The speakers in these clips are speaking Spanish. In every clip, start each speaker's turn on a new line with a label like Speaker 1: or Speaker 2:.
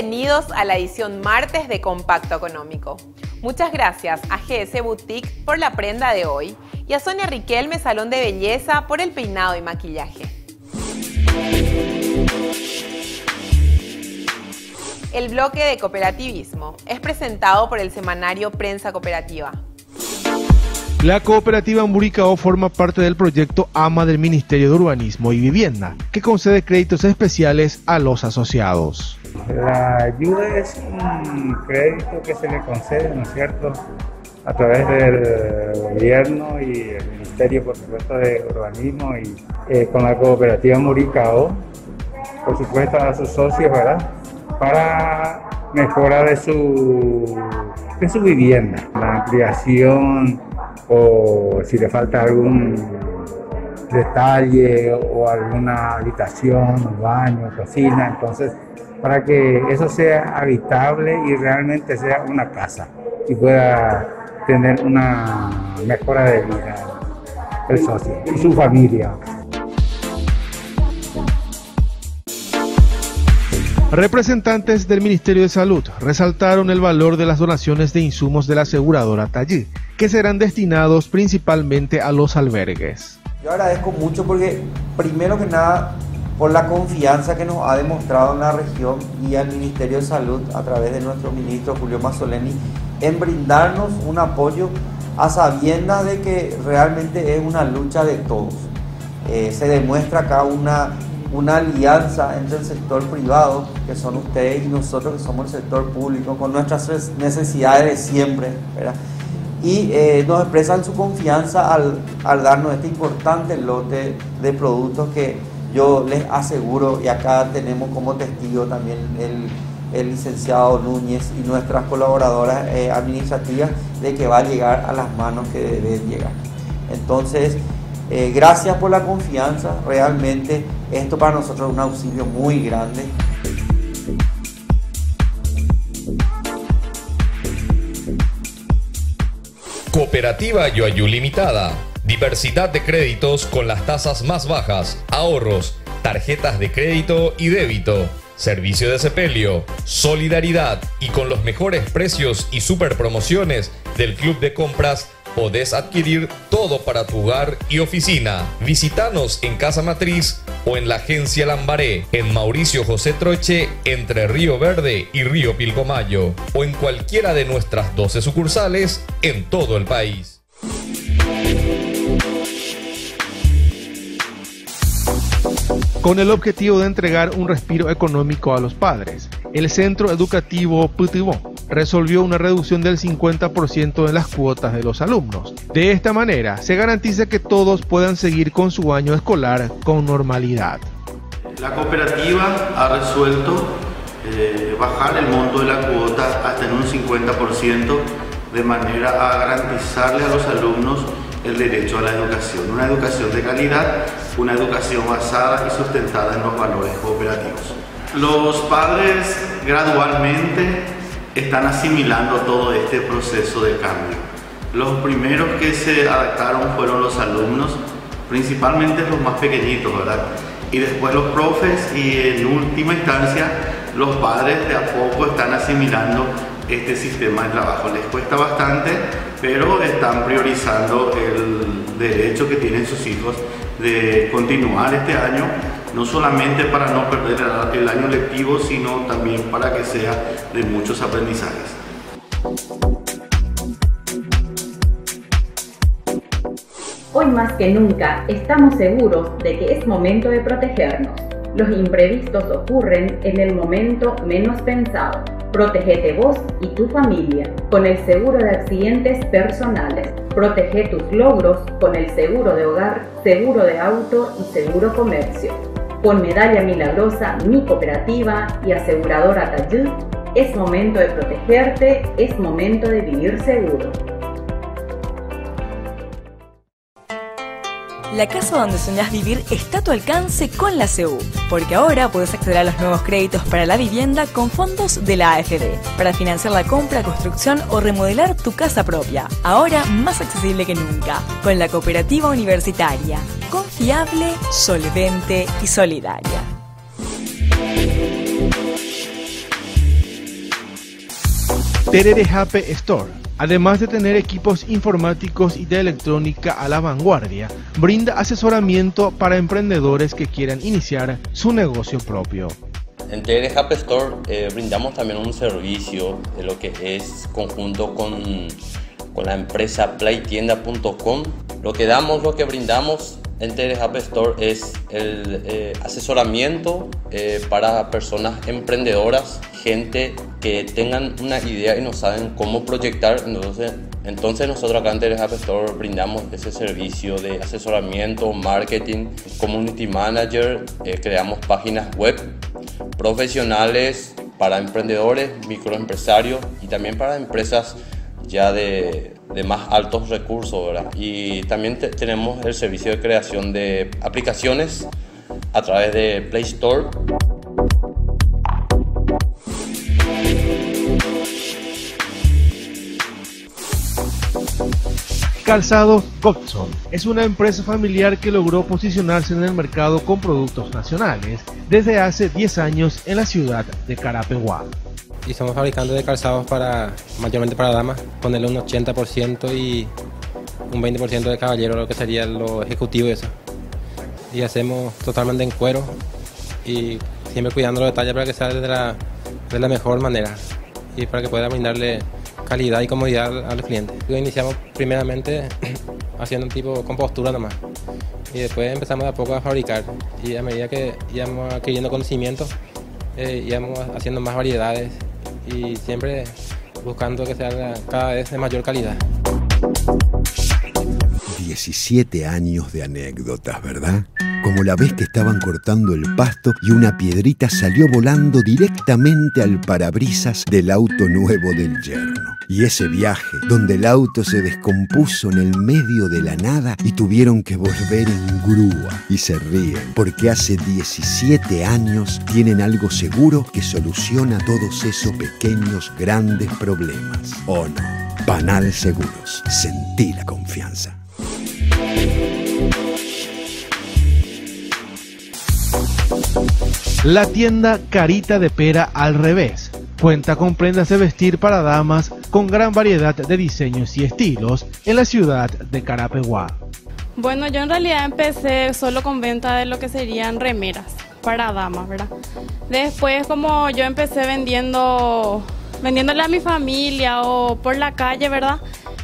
Speaker 1: Bienvenidos a la edición martes de Compacto Económico. Muchas gracias a GS Boutique por la prenda de hoy y a Sonia Riquelme Salón de Belleza por el peinado y maquillaje. El bloque de cooperativismo es presentado por el semanario Prensa Cooperativa.
Speaker 2: La cooperativa Amburicao forma parte del proyecto AMA del Ministerio de Urbanismo y Vivienda, que concede créditos especiales a los asociados.
Speaker 3: La ayuda es un crédito que se le concede, ¿no es cierto?, a través del gobierno y el Ministerio, por supuesto, de Urbanismo y eh, con la cooperativa Muricao, por supuesto, a sus socios, ¿verdad?, para mejora de su, de su vivienda, la ampliación o si le falta algún detalle o alguna habitación, baño, cocina, entonces para que eso sea habitable y realmente sea una casa y pueda tener una mejora de vida el socio y su familia.
Speaker 2: Representantes del Ministerio de Salud resaltaron el valor de las donaciones de insumos de la aseguradora Tallí, que serán destinados principalmente a los albergues.
Speaker 4: Yo agradezco mucho porque, primero que nada, por la confianza que nos ha demostrado en la región y al Ministerio de Salud a través de nuestro ministro Julio Mazzoleni en brindarnos un apoyo a sabiendas de que realmente es una lucha de todos. Eh, se demuestra acá una, una alianza entre el sector privado, que son ustedes, y nosotros que somos el sector público, con nuestras necesidades de siempre, y eh, nos expresan su confianza al, al, darnos este importante lote de productos que yo les aseguro, y acá tenemos como testigo también el, el licenciado Núñez y nuestras colaboradoras eh, administrativas, de que va a llegar a las manos que debe llegar. Entonces, eh, gracias por la confianza, realmente esto para nosotros es un auxilio muy grande.
Speaker 5: Cooperativa Yoayu Limitada. Diversidad de créditos con las tasas más bajas, ahorros, tarjetas de crédito y débito, servicio de sepelio, solidaridad y con los mejores precios y super promociones del Club de Compras podés adquirir todo para tu hogar y oficina. Visítanos en Casa Matriz o en la agencia Lambaré, en Mauricio José Troche, entre Río Verde y Río Pilcomayo, o en cualquiera de nuestras 12 sucursales en todo el país.
Speaker 2: Con el objetivo de entregar un respiro económico a los padres, el Centro Educativo Putibón resolvió una reducción del 50% en las cuotas de los alumnos. De esta manera, se garantiza que todos puedan seguir con su año escolar con normalidad.
Speaker 6: La cooperativa ha resuelto eh, bajar el monto de la cuota hasta en un 50% de manera a garantizarle a los alumnos el derecho a la educación, una educación de calidad, una educación basada y sustentada en los valores cooperativos. Los padres gradualmente están asimilando todo este proceso de cambio. Los primeros que se adaptaron fueron los alumnos, principalmente los más pequeñitos, ¿verdad? Y después los profes y en última instancia los padres de a poco están asimilando este sistema de trabajo. Les cuesta bastante, pero están priorizando el derecho que tienen sus hijos de continuar este año no solamente para no perder el año lectivo, sino también para que sea de muchos aprendizajes.
Speaker 7: Hoy más que nunca estamos seguros de que es momento de protegernos. Los imprevistos ocurren en el momento menos pensado. Protégete vos y tu familia con el seguro de accidentes personales. Protege tus logros con el seguro de hogar, seguro de auto y seguro comercio. Con Medalla Milagrosa, mi cooperativa y aseguradora Tayud, es momento de protegerte, es momento de vivir seguro.
Speaker 8: La casa donde soñás vivir está a tu alcance con la CEU, porque ahora puedes acceder a los nuevos créditos para la vivienda con fondos de la AFD, para financiar la compra, construcción o remodelar tu casa propia. Ahora más accesible que nunca, con la cooperativa universitaria confiable, solvente y solidaria.
Speaker 2: Tererejape Store, además de tener equipos informáticos y de electrónica a la vanguardia, brinda asesoramiento para emprendedores que quieran iniciar su negocio propio.
Speaker 9: En Tererejape Store eh, brindamos también un servicio de lo que es conjunto con, con la empresa playtienda.com. Lo que damos, lo que brindamos en App Store es el eh, asesoramiento eh, para personas emprendedoras, gente que tengan una idea y no saben cómo proyectar. Entonces, entonces nosotros acá en App Store brindamos ese servicio de asesoramiento, marketing, community manager, eh, creamos páginas web profesionales para emprendedores, microempresarios y también para empresas ya de, de más altos recursos, ¿verdad? Y también tenemos el servicio de creación de aplicaciones a través de Play Store.
Speaker 2: Calzado Coxon es una empresa familiar que logró posicionarse en el mercado con productos nacionales desde hace 10 años en la ciudad de Carapeguá
Speaker 10: y somos fabricantes de calzados para mayormente para damas, ponerle un 80% y un 20% de caballero, lo que sería lo ejecutivo eso. Y hacemos totalmente en cuero y siempre cuidando los detalles para que sea de la, de la mejor manera y para que pueda brindarle calidad y comodidad a los clientes. Iniciamos primeramente haciendo un tipo con postura nomás y después empezamos de a poco a fabricar y a medida que íbamos adquiriendo conocimiento eh, íbamos haciendo más variedades y siempre buscando que sea cada vez de mayor calidad.
Speaker 11: 17 años de anécdotas, ¿verdad? Como la vez que estaban cortando el pasto y una piedrita salió volando directamente al parabrisas del auto nuevo del yerno. Y ese viaje, donde el auto se descompuso en el medio de la nada y tuvieron que volver en grúa. Y se ríen, porque hace 17 años tienen algo seguro que soluciona todos esos pequeños, grandes problemas. ¿O no? Panal Seguros. Sentí la confianza.
Speaker 2: La tienda Carita de Pera al revés cuenta con prendas de vestir para damas con gran variedad de diseños y estilos en la ciudad de Carapeguá.
Speaker 12: Bueno, yo en realidad empecé solo con venta de lo que serían remeras para damas, ¿verdad? Después como yo empecé vendiendo, vendiéndole a mi familia o por la calle, ¿verdad?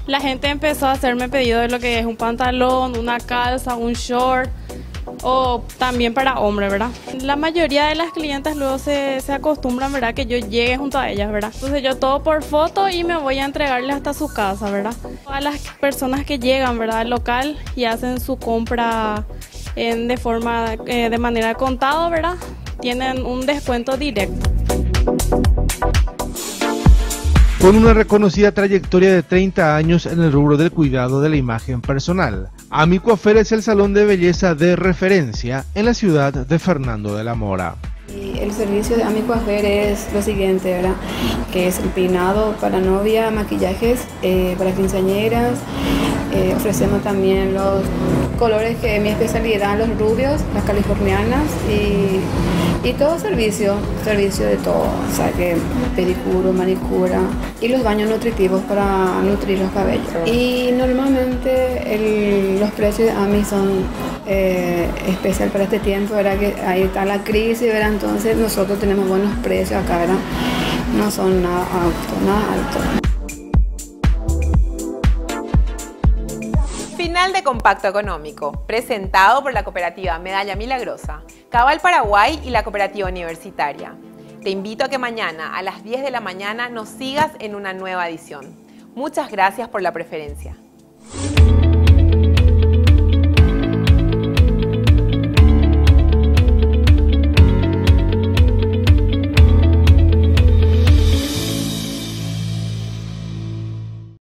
Speaker 12: La gente empezó a hacerme pedido de lo que es un pantalón, una calza, un short o también para hombres, ¿verdad? La mayoría de las clientas luego se, se, acostumbran, ¿verdad? Que yo llegue junto a ellas, ¿verdad? Entonces yo todo por foto y me voy a entregarles hasta su casa, ¿verdad? A las personas que llegan, ¿verdad? Al local y hacen su compra en, de forma, eh, de manera contado, ¿verdad? Tienen un descuento directo.
Speaker 2: Con una reconocida trayectoria de 30 años en el rubro del cuidado de la imagen personal, Amicoafer es el salón de belleza de referencia en la ciudad de Fernando de la Mora.
Speaker 13: El servicio de Amicoafer es lo siguiente, ¿verdad? Que es el peinado para novia, maquillajes eh, para quinceañeras, eh, ofrecemos también los colores que es mi especialidad, los rubios, las californianas y, todo servicio, servicio de todo, o sea que pedicuro, manicura y los baños nutritivos para nutrir los cabellos. Y normalmente los precios a mí son eh, especial para este tiempo, ¿verdad? que ahí está la crisis, ¿verdad? entonces nosotros tenemos buenos precios acá, no son nada altos, nada altos.
Speaker 1: Final de Compacto Económico, presentado por la cooperativa Medalla Milagrosa, Cabal Paraguay y la cooperativa universitaria. Te invito a que mañana a las 10 de la mañana nos sigas en una nueva edición. Muchas gracias por la preferencia.